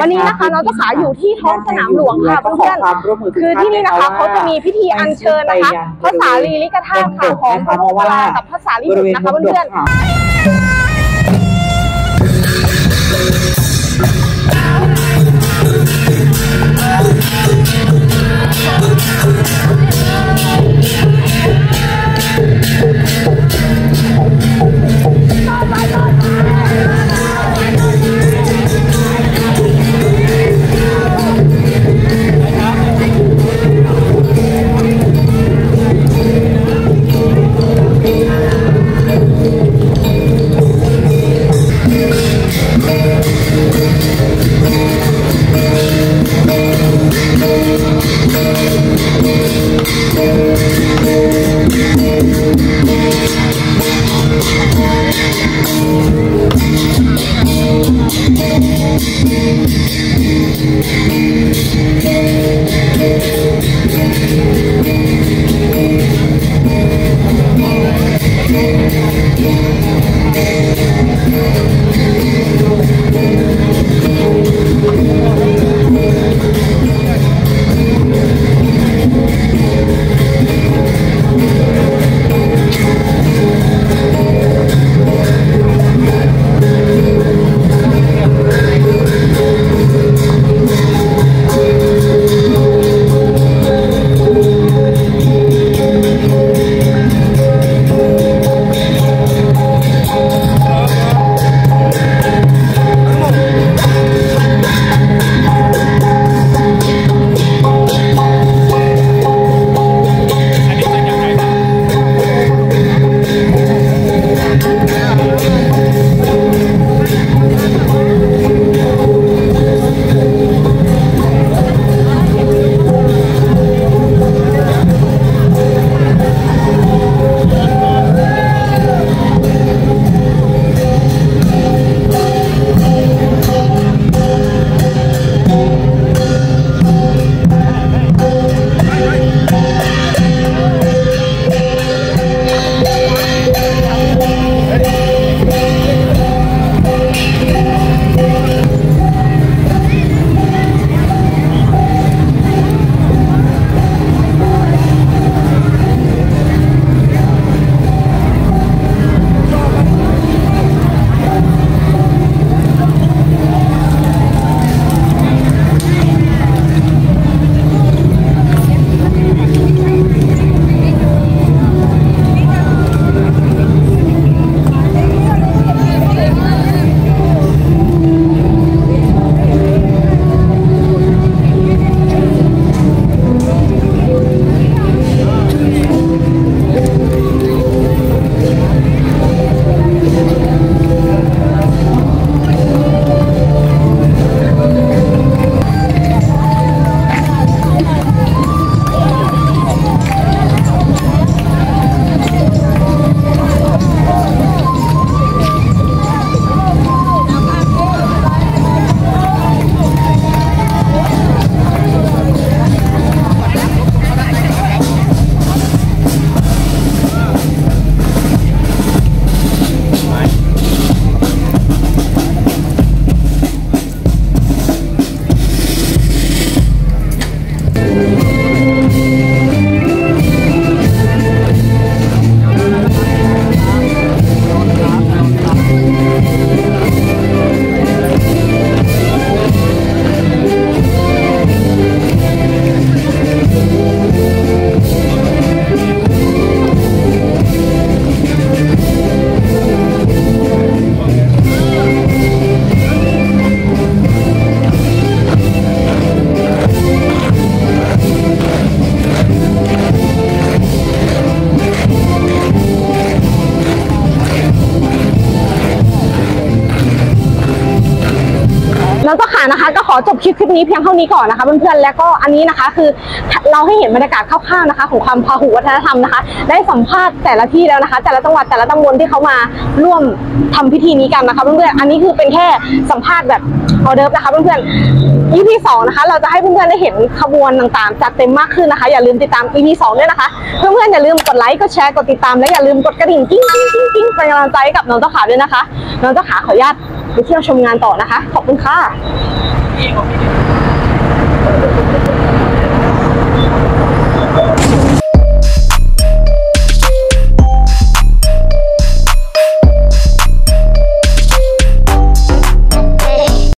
วันนี้นะคะน้องเจ้าขาอยู่ที่ท้องสนามหลวงค่ะเพื่อนๆคือที่นี่นะคะเขาจะมีพิธีอัญเชิญนะคะพระสารีริกธาตุค่ะของพระพุทธรากับพระสารีบบุริตเวรณนะคะบนดเพื่กอนค่ะๆ น้อ นะคะ ก็ขอจบคลิปคลิปนี้เพียงเท่านี้ก่อนนะคะเพื่อนๆแล้วก็อันนี้นะคะคือเราให้เห็นบรรยากาศคร่าวๆนะคะ ของความพหุวัฒนธรรมนะคะ ได้สัมภาษณ์แต่ละที่แล้วนะคะ แต่ละจังหวัดแต่ละตำบลที่เขามาร่วมทำพิธีนี้กันนะคะเพื่อนๆอันนี้คือเป็นแค่สัมภาษณ์แบบออเดิร์ฟนะคะเพื่อนๆ EP สองนะคะเราจะให้เพื่อนๆได้เห็นขบวนต่างๆ จัดเต็มมากขึ้นนะคะ อย่าลืมติดตาม EP สองด้วยนะคะ เพื่อนๆอย่าลืมกดไลค์กดแชร์กดติดตามและอย่าลืมกดกระดิ่งกิ้งกิ้งกิ้งกิ้งเป็นกำลังใจให้กับน้องเจ้าขาด้วยนะคะน้องเจ้าขาขออนุญาต ไปเที่ยวชมงานต่อนะคะ ขอบคุณค่ะ